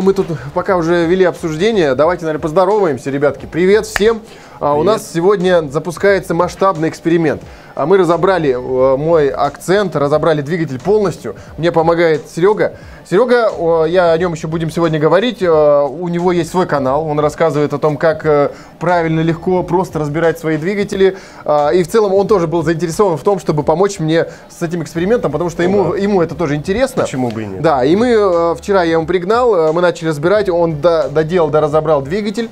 Ну, мы тут пока уже вели обсуждение, давайте, наверное, поздороваемся, ребятки. Привет всем! А, У нас сегодня запускается масштабный эксперимент. А мы разобрали э, мой акцент, разобрали двигатель полностью. Мне помогает Серега. Серега, я о нем еще будем сегодня говорить. Э, У него есть свой канал. Он рассказывает о том, как э, правильно, легко, просто разбирать свои двигатели. А, И в целом он тоже был заинтересован в том, чтобы помочь мне с этим экспериментом, потому что ему, ему это тоже интересно. Почему бы и нет? Да, и мы вчера я ему пригнал, мы начали разбирать, он до- доделал, доразобрал двигатель.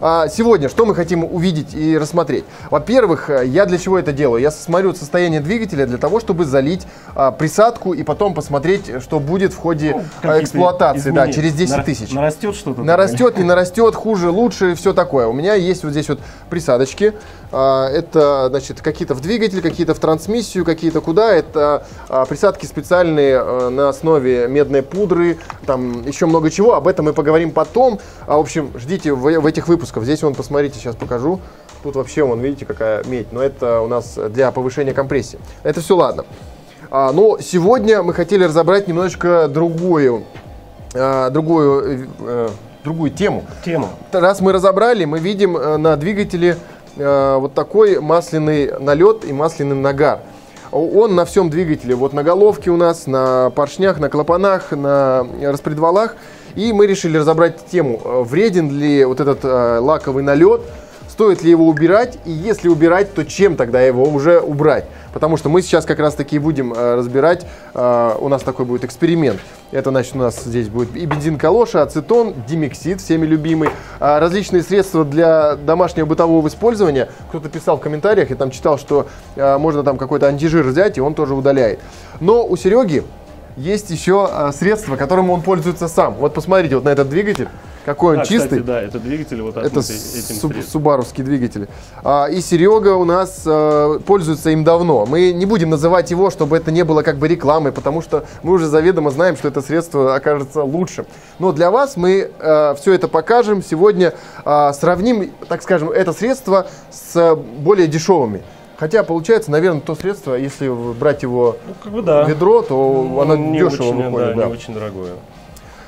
А, Сегодня что мы хотим увидеть и рассмотреть? Во-первых, э, я для чего это делаю? Я смотрю состояние двигателя для того, чтобы залить а, присадку и потом посмотреть, что будет в ходе Ну, Какие-то эксплуатации, да, через 10 Нар- тысяч. Нарастет что-то? Нарастет, не нарастет, хуже, лучше, все такое. У меня есть вот здесь вот присадочки. А, Это, значит, какие-то в двигатель, какие-то в трансмиссию, какие-то куда. Это а, присадки специальные э, на основе медной пудры, там еще много чего. Об этом мы поговорим потом. А, В общем, ждите в, в этих выпусках. Здесь вон, посмотрите, сейчас покажу. Тут вообще, вон, видите, какая медь. Но это у нас для повышения компрессии. Это все ладно. А, Но сегодня мы хотели разобрать немножечко другую, другую, э, другую тему. Тема. Раз мы разобрали, мы видим э, на двигателе вот такой масляный налет и масляный нагар. Он на всем двигателе, вот на головке у нас, на поршнях, на клапанах, на распредвалах. И мы решили разобрать тему, э, вреден ли вот этот э, лаковый налет, стоит ли его убирать, и если убирать, то чем тогда его уже убрать. Потому что мы сейчас как раз таки будем э, разбирать, э, у нас такой будет эксперимент. Это значит у нас здесь будет и бензин калоша, ацетон, димексид, всеми любимый, а, различные средства для домашнего бытового использования. Кто-то писал в комментариях, я там читал, что э, можно там какой-то антижир взять, и он тоже удаляет. Но у Сереги есть еще э, средство, которым он пользуется сам. Вот посмотрите вот на этот двигатель, какой он А, чистый. Кстати, да, это двигатель вот Это суб- субаровский двигатель. А, и Серега у нас э, пользуется им давно. Мы не будем называть его, чтобы это не было как бы рекламой, потому что мы уже заведомо знаем, что это средство окажется лучшим. Но для вас мы все это покажем. Сегодня э, сравним, так скажем, это средство с более дешевыми. Хотя получается, наверное, то средство, если брать его Ну, как бы да. ведро, то Ну, оно не дешево очень, выходит. Да, да. не очень дорогое.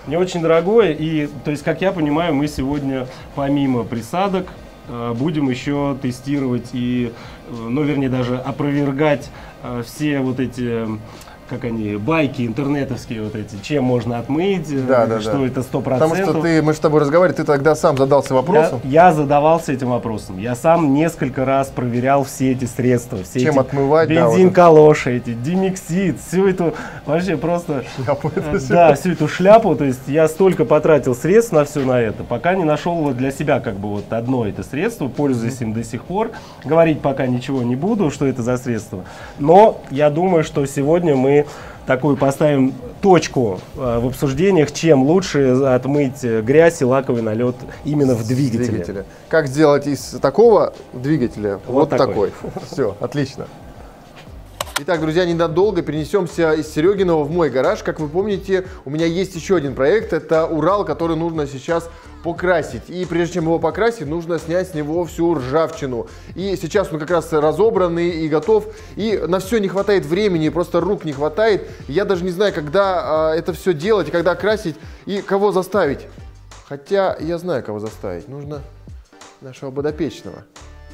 Не очень дорогое, и, то есть, как я понимаю, мы сегодня, помимо присадок, э, будем еще тестировать и, э, ну, вернее, даже опровергать э, все вот эти, как они, байки интернетовские вот эти, чем можно отмыть, э, Да, да, что да. это сто Потому что ты, мы с тобой разговаривали, ты тогда сам задался вопросом. Я, я задавался этим вопросом. Я сам несколько раз проверял все эти средства. Все Чем эти отмывать, да, Бензин вот калоши, эти, димексид, всю эту вообще просто... Шляпу это э. Да, всю эту шляпу. То есть я столько потратил средств на все на это, пока не нашел вот для себя как бы вот одно это средство, пользуюсь им до сих пор. Говорить пока ничего не буду, что это за средство. Но я думаю, что сегодня мы такую поставим точку э, в обсуждениях, чем лучше отмыть грязь и лаковый налет именно в двигателе. двигателя. Как сделать из такого двигателя вот, Вот такой. такой. Все, отлично. Итак, друзья, ненадолго перенесемся из Серегиного в мой гараж. Как вы помните, у меня есть еще один проект. Это Урал, который нужно сейчас покрасить. И прежде чем его покрасить, нужно снять с него всю ржавчину. И сейчас он как раз разобранный и готов. И на все не хватает времени, просто рук не хватает. Я даже не знаю, когда а, это все делать, когда красить, и кого заставить. Хотя я знаю, кого заставить. Нужно нашего подопечного.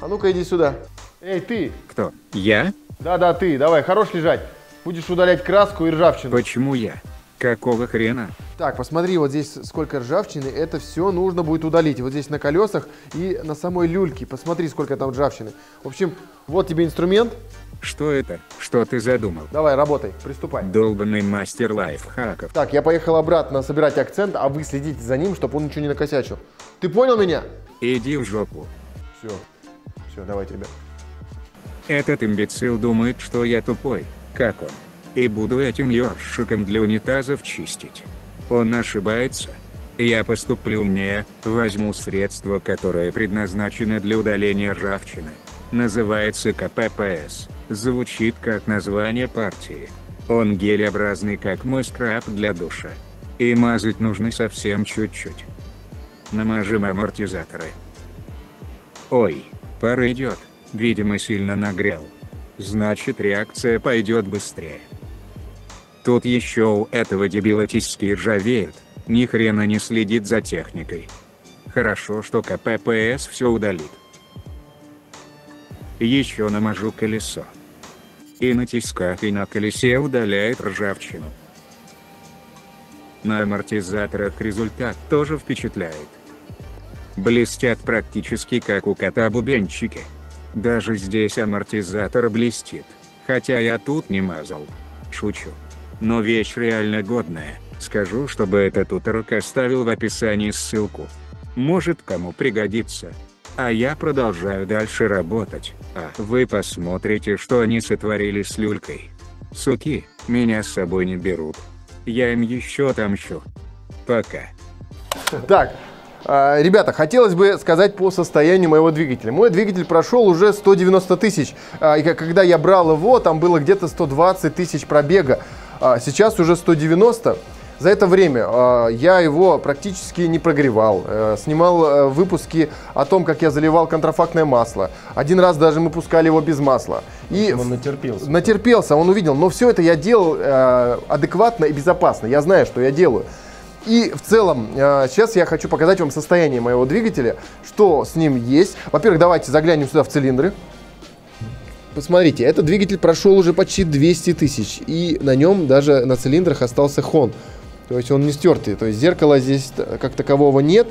А ну-ка иди сюда. Эй, ты! Кто? Я? Да-да, ты, давай, хорош лежать. Будешь удалять краску и ржавчину. Почему я? Какого хрена? Так, посмотри, вот здесь сколько ржавчины. Это все нужно будет удалить. Вот здесь на колесах и на самой люльке. Посмотри, сколько там ржавчины. В общем, вот тебе инструмент. Что это? Что ты задумал? Давай, работай, приступай. Долбанный мастер лайфхаков. Так, я поехал обратно собирать акцент, а вы следите за ним, чтобы он ничего не накосячил. Ты понял меня? Иди в жопу. Все. Все, давайте, ребят. Этот имбецил думает, что я тупой, как он. И буду этим ёршиком для унитазов чистить. Он ошибается. Я поступлю умнее, возьму средство, которое предназначено для удаления ржавчины. Называется КППС. Звучит как название партии. Он гелеобразный, как мой скраб для душа. И мазать нужно совсем чуть-чуть. Намажем амортизаторы. Ой, пар идет, видимо сильно нагрел. Значит реакция пойдет быстрее. Тут еще у этого дебила тиски ржавеют, ни хрена не следит за техникой. Хорошо, что КППС все удалит. Еще намажу колесо. И на тисках и на колесе удаляет ржавчину. На амортизаторах результат тоже впечатляет. Блестят практически как у кота бубенчики. Даже здесь амортизатор блестит. Хотя я тут не мазал. Шучу. Но вещь реально годная. Скажу, чтобы этот уторок оставил в описании ссылку. Может кому пригодится. А я продолжаю дальше работать, а вы посмотрите, что они сотворили с люлькой. Суки, меня с собой не берут. Я им еще отомщу. Пока. Так, ребята, хотелось бы сказать по состоянию моего двигателя. Мой двигатель прошел уже 190 тысяч. А, и когда я брал его, там было где-то 120 тысяч пробега. А, сейчас уже 190. За это время я его практически не прогревал. Э, снимал э, выпуски о том, как я заливал контрафактное масло. Один раз даже мы пускали его без масла. И он натерпелся. Натерпелся, он увидел. Но все это я делал э, адекватно и безопасно. Я знаю, что я делаю. И в целом, э, сейчас я хочу показать вам состояние моего двигателя, что с ним есть. Во-первых, давайте заглянем сюда в цилиндры. Посмотрите, этот двигатель прошел уже почти 200 тысяч, и на нем даже на цилиндрах остался хон. То есть он не стертый. То есть зеркала здесь как такового нет.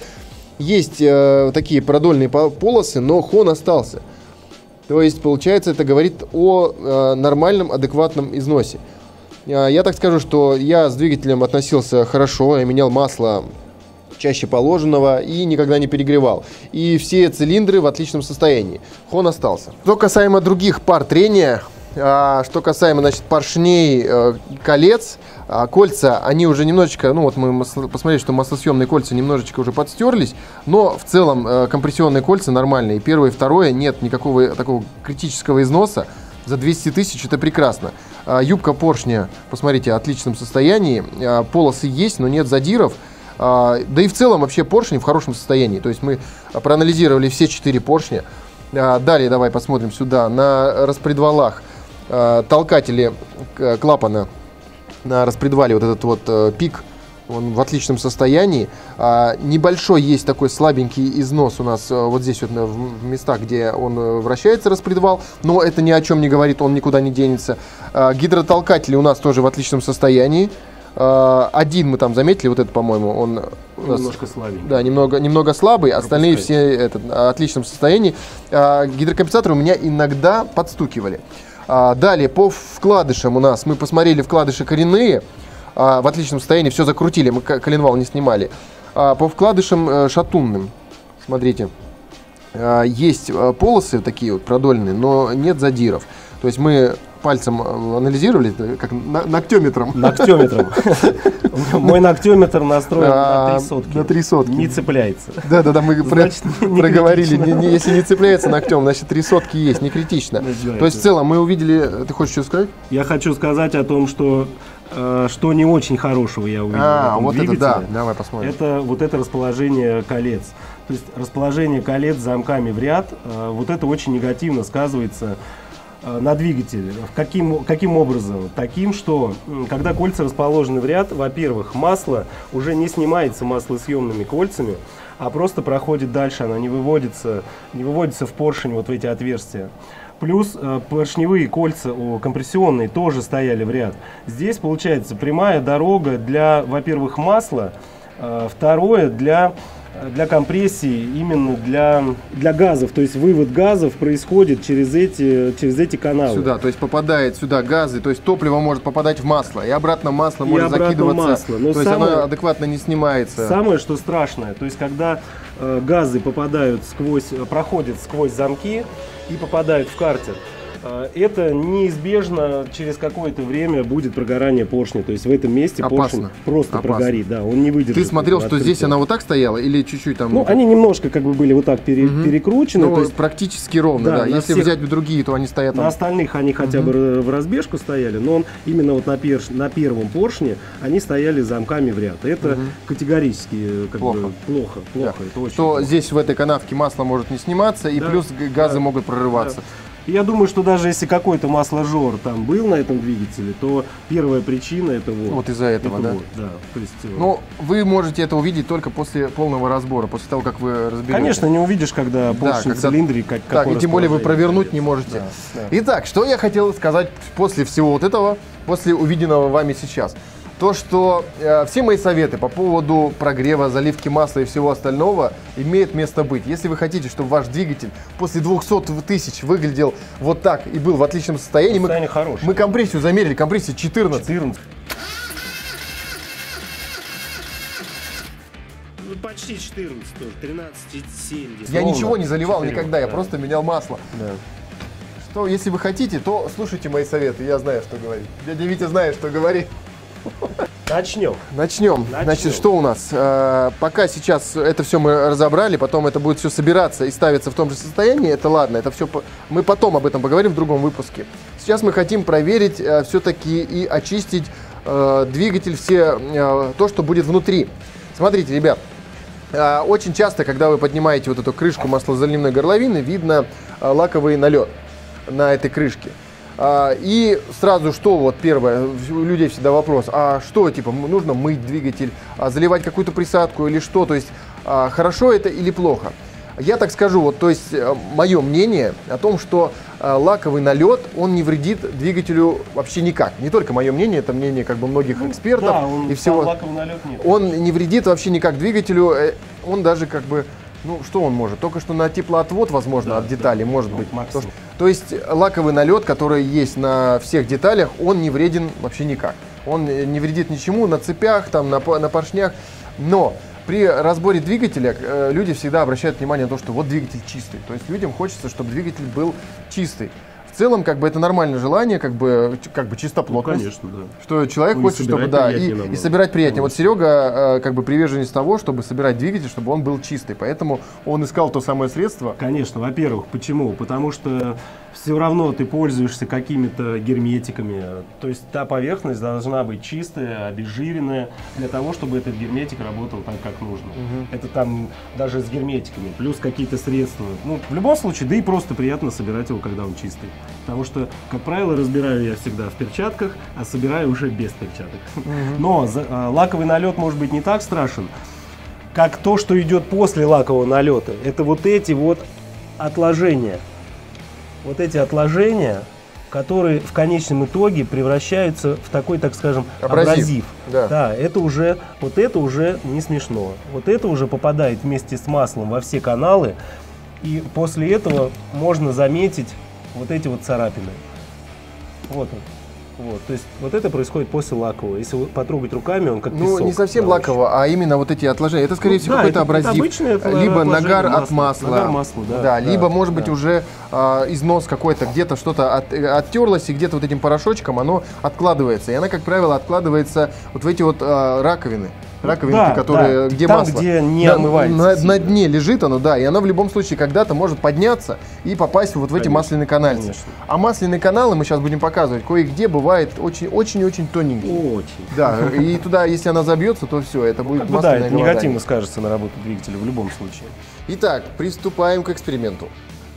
Есть э, такие продольные полосы, но хон остался. То есть, получается, это говорит о э, нормальном, адекватном износе. Э, я так скажу, что я с двигателем относился хорошо, я менял масло чаще положенного и никогда не перегревал. И все цилиндры в отличном состоянии. Хон остался. Что касаемо других пар трения, а, что касаемо, значит, поршней, э, колец, а, кольца, они уже немножечко, ну вот мы посмотрели, что маслосъемные кольца немножечко уже подстерлись, но в целом э, компрессионные кольца нормальные. Первое и второе, нет никакого такого критического износа. За 200 тысяч это прекрасно. А, юбка поршня, посмотрите, в отличном состоянии. Полосы есть, но нет задиров. Да и в целом вообще поршни в хорошем состоянии. То есть мы проанализировали все четыре поршня. Далее давай посмотрим сюда на распредвалах. Э, толкатели клапана на распредвале, вот этот вот э, пик, он в отличном состоянии. А, небольшой есть такой слабенький износ у нас э, вот здесь вот в местах, где он вращается распредвал, но это ни о чем не говорит, он никуда не денется. А, гидротолкатели у нас тоже в отличном состоянии. А, один мы там заметили, вот это, по-моему, он немножко слабенький. Да, немного, немного слабый, остальные все это, в отличном состоянии. А, гидрокомпенсаторы у меня иногда подстукивали. А, далее, по вкладышам у нас, мы посмотрели вкладыши коренные, а, в отличном состоянии, все закрутили, мы коленвал не снимали. А, по вкладышам э, шатунным, смотрите, есть э, полосы такие вот продольные, но нет задиров. То есть мы пальцем э, анализировали, как ногтеметром. Ногтеметром. Мой ногтеметр настроен на три сотки. На три сотки. Не цепляется. Да, да, да, мы проговорили. Если не цепляется ногтем, значит три сотки есть, не критично. То есть в целом мы увидели, ты хочешь что сказать? Я хочу сказать о том, что что не очень хорошего я увидел. А, вот это да, давай посмотрим. Это вот это расположение колец. То есть расположение колец замками в ряд, э, вот это очень негативно сказывается Э, на двигатель. Каким, каким образом? Таким, что когда кольца расположены в ряд, во-первых, масло уже не снимается маслосъемными кольцами, а просто проходит дальше, оно не выводится, не выводится в поршень вот в эти отверстия. Плюс э, поршневые кольца компрессионные тоже стояли в ряд. Здесь получается прямая дорога для, во-первых, масла, э, второе для для компрессии, именно для, для газов. То есть вывод газов происходит через эти, через эти каналы. Сюда, то есть попадает сюда газы, то есть топливо может попадать в масло, и обратно масло и может обратно закидываться. Масло. Но то самое, есть оно адекватно не снимается. Самое, что страшное, то есть когда э, газы попадают сквозь, проходят сквозь замки и попадают в картер, это неизбежно через какое-то время будет прогорание поршня. То есть в этом месте Опасно. поршень просто Опасно. прогорит, да, он не выдержит. Ты смотрел, что здесь она вот так стояла или чуть-чуть там? Ну, они немножко как бы были вот так пере, угу. перекручены. Ну, то есть практически ровно, да. да. Если всех... взять другие, то они стоят. Там... На остальных они хотя угу. бы в разбежку стояли, но он именно вот на, перш... на первом поршне они стояли замками в ряд. Это угу. категорически э, как плохо. бы плохо, плохо. Да. Это очень что плохо. здесь в этой канавке масло может не сниматься, и да. плюс газы да. могут прорываться. Да. Я думаю, что даже если какой-то масложор там был на этом двигателе, то первая причина это вот. Вот из-за этого, это да? вот, да. То есть, э, Но вы можете это увидеть только после полного разбора, после того, как вы разберете. конечно, не увидишь, когда поршень когда- в цилиндре, как Так, и тем более вы провернуть не можете. Да, да. Итак, что я хотел сказать после всего вот этого, после увиденного вами сейчас. То, что э, все мои советы по поводу прогрева, заливки масла и всего остального имеют место быть. Если вы хотите, чтобы ваш двигатель после 200 тысяч выглядел вот так и был в отличном состоянии, мы, Состояние хорошее. мы компрессию замерили, компрессия 14. 14. Ну, почти 14 тоже, 13,7. Я ничего не заливал Четырех, никогда, я да. просто менял масло. Да. Что, если вы хотите, то слушайте мои советы, я знаю, что говорить. Дядя Витя знает, что говорит. Начнем. Начнем. Начнем. Значит, что у нас? Э, пока сейчас это все мы разобрали, потом это будет все собираться и ставиться в том же состоянии, это ладно, это все мы потом об этом поговорим в другом выпуске. Сейчас мы хотим проверить все-таки и очистить э, двигатель, все э, то, что будет внутри. Смотрите, ребят, э, очень часто, когда вы поднимаете вот эту крышку маслозаливной горловины, видно э, лаковый налет на этой крышке. А, И сразу что, вот первое, у людей всегда вопрос, а что, типа, нужно мыть двигатель, а, заливать какую-то присадку или что, то есть а, хорошо это или плохо? Я так скажу, вот, то есть мое мнение о том, что а, лаковый налет, он не вредит двигателю вообще никак. Не только мое мнение, это мнение как бы многих экспертов Да, он и всего. лаковый налет нет. Он не вредит вообще никак двигателю, э, он даже как бы, ну что он может? Только что на теплоотвод, возможно, Да, от да. деталей, может Ну, быть. максимум. То, есть лаковый налет, который есть на всех деталях, он не вреден вообще никак. Он не вредит ничему на цепях, там, на, на поршнях. Но при разборе двигателя э, люди всегда обращают внимание на то, что вот двигатель чистый. То есть людям хочется, чтобы двигатель был чистый. В целом, как бы это нормальное желание, как бы, как бы Ну, чистоплотность. конечно, да. Что человек Ну, хочет, чтобы да, и, и собирать приятнее. Вот Серега э, как бы приверженец того, чтобы собирать двигатель, чтобы он был чистый. Поэтому он искал то самое средство. Конечно, во-первых, почему? Потому что все равно ты пользуешься какими-то герметиками. То есть та поверхность должна быть чистая, обезжиренная, для того, чтобы этот герметик работал так, как нужно. Это там даже с герметиками, плюс какие-то средства. Ну, в любом случае, да и просто приятно собирать его, когда он чистый. Потому что, как правило, разбираю я всегда в перчатках, а собираю уже без перчаток. Но за- а, лаковый налет может быть не так страшен, как то, что идет после лакового налета. Это вот эти вот отложения. Вот эти отложения, которые в конечном итоге превращаются в такой, так скажем, Абразив. абразив. Да. это уже, вот это уже не смешно. Вот это уже попадает вместе с маслом во все каналы, и после этого можно заметить вот эти вот царапины. Вот он. Вот, то есть вот это происходит после лакового. Если потрогать руками, он как Ну, песок не совсем лаково, а именно вот эти отложения. Это, скорее Ну, всего, да, какой-то это- это абразив. отла- либо нагар от масла. масла. Нагар масла, да, Да, да, либо, может да. быть, уже а, износ какой-то, где-то что-то от- э, оттерлось, и где-то вот этим порошочком оно откладывается. И она, как правило, откладывается вот в эти вот а, раковины. Раковинки, Да, которые, да. где Там, масло. где не на, омывается на- сильно. на дне лежит оно, да, и оно в любом случае когда-то может подняться и попасть вот в эти Конечно, масляные канальцы. конечно. А масляные каналы мы сейчас будем показывать, кое-где бывает очень-очень-очень тоненькие. Очень. Да, и туда, если она забьется, то все, это будет Как бы, да, это голодание. негативно скажется на работу двигателя в любом случае. Итак, приступаем к эксперименту.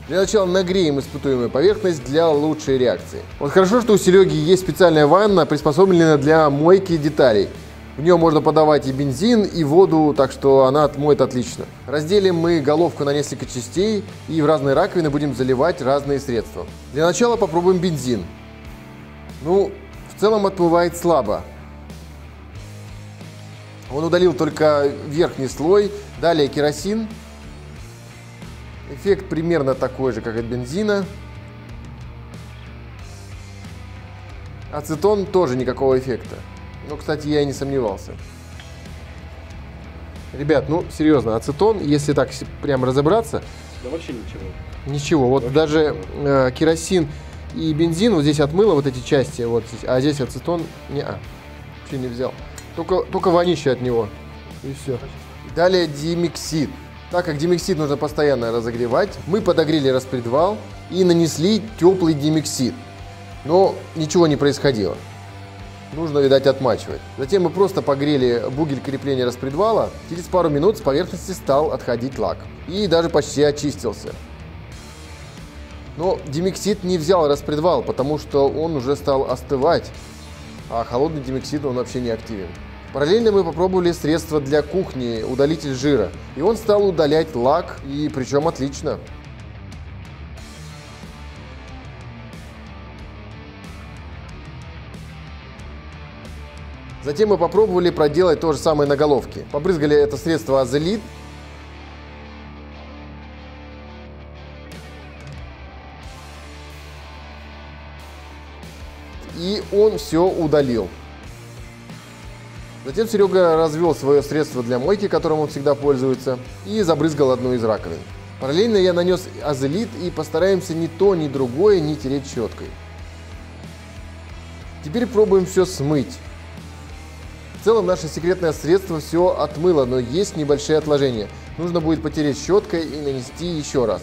Для начала нагреем испытуемую поверхность для лучшей реакции. Вот хорошо, что у Сереги есть специальная ванна, приспособленная для мойки деталей. В нее можно подавать и бензин, и воду, так что она отмоет отлично. Разделим мы головку на несколько частей и в разные раковины будем заливать разные средства. Для начала попробуем бензин. Ну, в целом отмывает слабо. Он удалил только верхний слой, далее керосин. Эффект примерно такой же, как от бензина. Ацетон тоже никакого эффекта. Ну, кстати, я и не сомневался. Ребят, ну, серьезно, ацетон, если так прям разобраться, Да вообще ничего. ничего. Вот даже э, керосин и бензин вот здесь отмыло вот эти части, вот здесь, а здесь ацетон не а, вообще не взял. Только, только вонище от него. И все. Далее димексид. Так как димексид нужно постоянно разогревать, мы подогрели распредвал и нанесли теплый димексид. Но ничего не происходило. Нужно, видать, отмачивать. Затем мы просто погрели бугель крепления распредвала. Через пару минут с поверхности стал отходить лак. И даже почти очистился. Но Демиксид не взял распредвал, потому что он уже стал остывать, а холодный Демиксид он вообще не активен. Параллельно мы попробовали средство для кухни, удалитель жира, и он стал удалять лак, и причем отлично. Затем мы попробовали проделать то же самое на головке. Побрызгали это средство Азелит. И он все удалил. Затем Серега развел свое средство для мойки, которым он всегда пользуется, и забрызгал одну из раковин. Параллельно я нанес азелит и постараемся ни то, ни другое не тереть щеткой. Теперь пробуем все смыть. Целом наше секретное средство все отмыло, но есть небольшие отложения. Нужно будет потереть щеткой и нанести еще раз.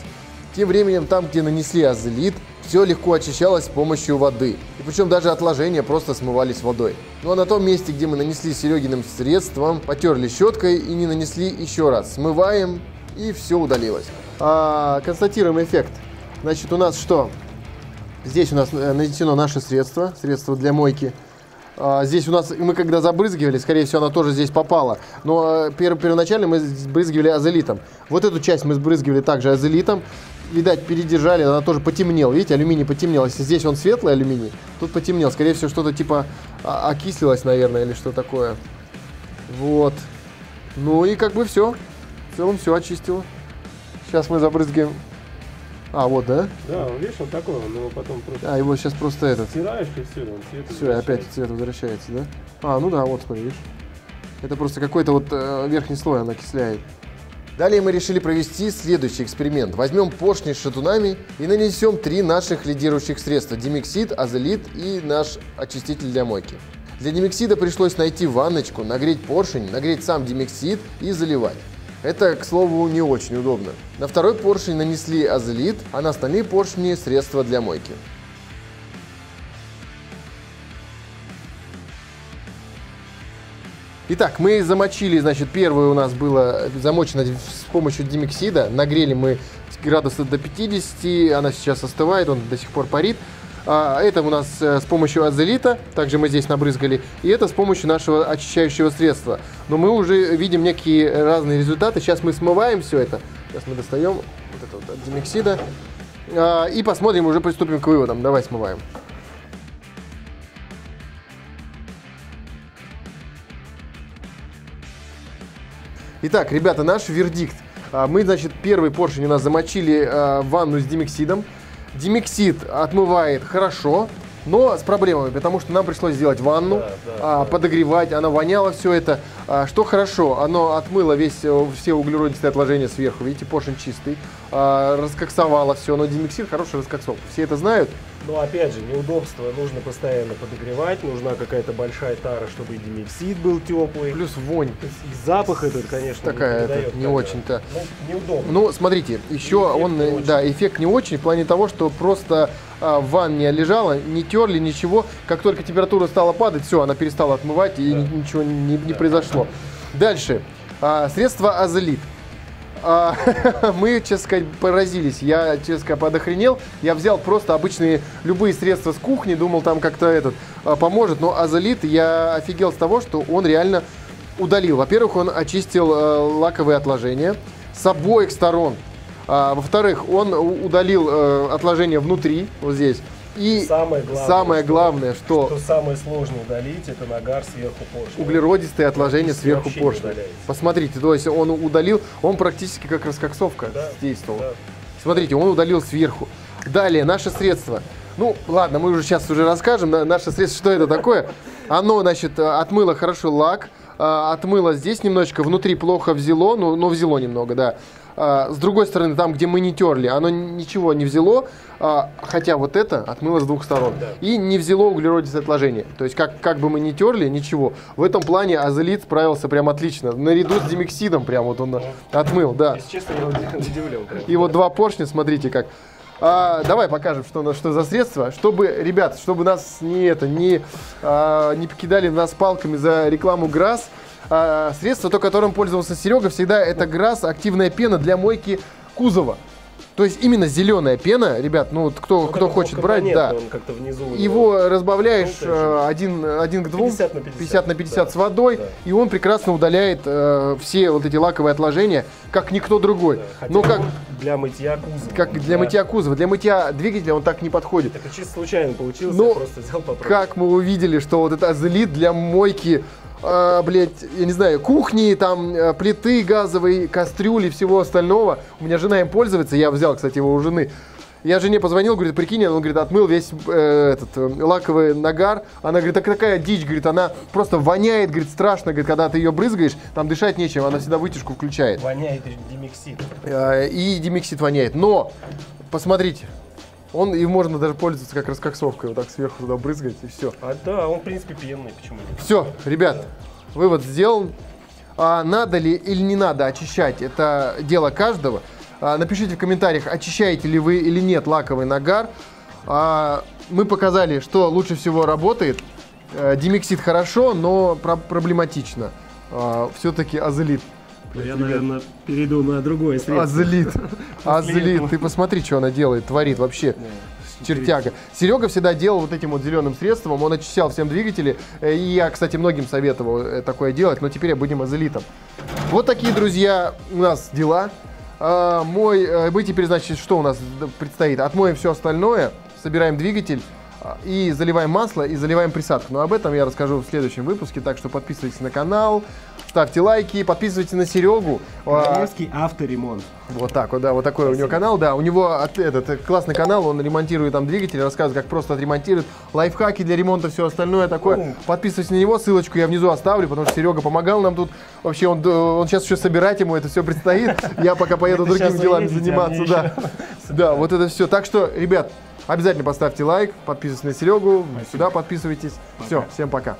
Тем временем там, где нанесли азелит, все легко очищалось с помощью воды. И причем даже отложения просто смывались водой. Ну а на том месте, где мы нанесли Серегиным средством, потерли щеткой и не нанесли еще раз. Смываем и все удалилось. А, констатируем эффект. Значит, у нас что? Здесь у нас э, нанесено наше средство, средство для мойки. А, здесь у нас, мы когда забрызгивали, скорее всего, она тоже здесь попала. Но пер, первоначально мы сбрызгивали азелитом. Вот эту часть мы сбрызгивали также азелитом. Видать, передержали, она тоже потемнел. Видите, алюминий потемнел. Если здесь он светлый алюминий, тут потемнел. Скорее всего, что-то типа а, окислилось, наверное, или что такое. Вот. Ну и как бы все. В целом все очистило. Сейчас мы забрызгаем а, вот, да? Да, он, видишь, он такой, он его потом просто... А, его сейчас просто этот... Стираешь и все, он цвет Все, и опять цвет возвращается, да? А, ну да, вот, смотри, видишь? Это просто какой-то вот э, верхний слой он окисляет. Далее мы решили провести следующий эксперимент. Возьмем поршни с шатунами и нанесем три наших лидирующих средства. Димексид, азелит и наш очиститель для мойки. Для димексида пришлось найти ванночку, нагреть поршень, нагреть сам димексид и заливать. Это, к слову, не очень удобно. На второй поршень нанесли азелит, а на остальные поршни средства для мойки. Итак, мы замочили, значит, первое у нас было замочено с помощью димексида. Нагрели мы градуса до 50, она сейчас остывает, он до сих пор парит. А, это у нас э, с помощью азелита, также мы здесь набрызгали, и это с помощью нашего очищающего средства. Но мы уже видим некие разные результаты. Сейчас мы смываем все это. Сейчас мы достаем вот это вот от демексида. А, и посмотрим, уже приступим к выводам. Давай смываем. Итак, ребята, наш вердикт. А, мы, значит, первый поршень у нас замочили в ванну с димексидом. Димексид отмывает. Хорошо, но с проблемами, потому что нам пришлось сделать ванну, да, да, а, да. подогревать, она воняла все это. А, что хорошо, оно отмыло весь, э, все углеродистые отложения сверху, видите, поршень чистый, а, раскоксовало все, но димексид хороший раскоксовка, все это знают. Но опять же, неудобство, нужно постоянно подогревать, нужна какая-то большая тара, чтобы и демиксид был теплый. Плюс вонь. И запах этот, конечно, такая не, не очень-то. Ну, неудобно. Ну, смотрите, еще он, да, эффект не очень в плане того, что просто а, в ванне лежала, не терли, ничего. Как только температура стала падать, все, она перестала отмывать и да. ничего не, не произошло. Дальше. А, средство азолит. А, мы, честно сказать, поразились. Я, честно сказать, подохренел. Я взял просто обычные любые средства с кухни, думал, там как-то этот а, поможет. Но азолит, я офигел с того, что он реально удалил. Во-первых, он очистил э, лаковые отложения с обоих сторон. А, во-вторых, он удалил э, отложения внутри, вот здесь. И самое главное, самое главное что, что, что самое сложное удалить, это нагар сверху поршня. Углеродистые отложения сверху поршня. Посмотрите, то есть он удалил, он практически как раскоксовка да, действовал. Да. Смотрите, он удалил сверху. Далее, наше средство. Ну, ладно, мы уже сейчас уже расскажем. Наше средство, что это такое? Оно, значит, отмыло хорошо лак, а, отмыло здесь немножечко, внутри плохо взяло, ну, но взяло немного, да. А, с другой стороны, там, где мы не терли, оно ничего не взяло, а, хотя вот это отмыло с двух сторон. Да. И не взяло углеродистое отложение. То есть, как, как бы мы не терли, ничего. В этом плане азелит справился прям отлично. Наряду с димексидом прям вот он отмыл, да. Если честно, я удивлен. И вот два поршня, смотрите как. А, давай покажем, что, что за средство, чтобы, ребят, чтобы нас не это, не, а, не покидали нас палками за рекламу ГРАС. А, средство, то, которым пользовался Серега, всегда это ГРАС, активная пена для мойки кузова. То есть именно зеленая пена, ребят, ну вот кто, Ну, кто хочет брать, да. Он как-то внизу. Его разбавляешь э, один, один к двум, 50 на 50, 50 на 50 да. с водой, Да. и он прекрасно удаляет э, все вот эти лаковые отложения, как никто другой. Да, хотя Но как, для мытья кузова. как для мытья кузова, для мытья двигателя он так не подходит. Это чисто случайно получилось, Ну, я просто взял попробовал. Как мы увидели, что вот это азелит для мойки, э, блядь, я не знаю, кухни, там, э, плиты газовые, кастрюли, всего остального. У меня жена им пользуется, я взял, кстати, его у жены. Я жене позвонил, говорит, прикинь, он говорит, отмыл весь э, этот э, лаковый нагар. Она говорит, так такая дичь, говорит, она просто воняет, говорит, страшно, говорит, когда ты ее брызгаешь, там дышать нечем, она всегда вытяжку включает. Воняет демиксид. Э, и демиксид воняет. Но, посмотрите, он и можно даже пользоваться как раскоксовкой, вот так сверху туда брызгать и все. А да, он в принципе пенный, почему нет? Все, ребят, вывод сделан. А надо ли или не надо очищать, это дело каждого. А, напишите в комментариях, очищаете ли вы или нет лаковый нагар. А, мы показали, что лучше всего работает. Э, Димексид хорошо, но про- проблематично. все-таки азелит. Я, наверное, перейду на другое средство. Азелит. этого. Ты посмотри, что она делает, творит вообще. Чертяга. Серега всегда делал вот этим вот зеленым средством, он очищал всем двигатели. Э, И я, кстати, многим советовал э, такое делать, но теперь будем азелитом. Вот такие, друзья, у нас дела. А, мой, мы теперь, значит, что у нас предстоит? Отмоем все остальное, собираем двигатель и заливаем масло, и заливаем присадку. Но об этом я расскажу в следующем выпуске, так что подписывайтесь на канал, ставьте лайки, подписывайтесь на Серегу. А, Королевский авторемонт. вот так вот, да, вот такой у него канал, да. У него от- этот э, классный канал, он ремонтирует там двигатели, рассказывает, как просто отремонтирует, лайфхаки для ремонта, все остальное такое. Ну. Подписывайтесь на него, ссылочку я внизу оставлю, потому что Серега помогал нам тут. Вообще, он, д- он сейчас еще собирать ему это все предстоит. Я пока поеду другими делами а заниматься, да. Да, вот это все. Так что, ребят, обязательно поставьте лайк, подписывайтесь на Серегу, сюда подписывайтесь. Все, всем пока.